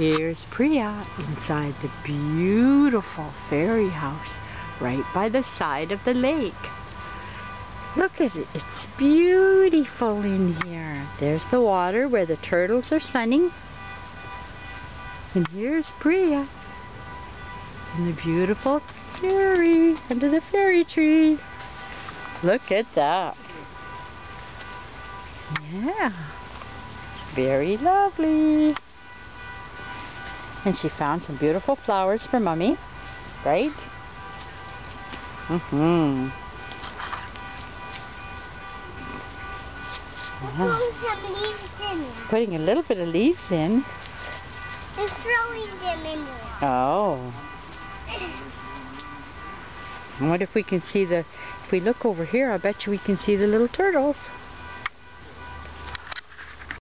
Here's Priya inside the beautiful fairy house right by the side of the lake. Look at it. It's beautiful in here. There's the water where the turtles are sunning. And here's Priya in the beautiful fairy under the fairy tree. Look at that. Yeah. Very lovely. And she found some beautiful flowers for Mummy, right? Mm-hmm. Throwing some leaves in there. Putting a little bit of leaves in. Just throwing them in there. Oh. And what if we can see the, if we look over here, I bet you we can see the little turtles.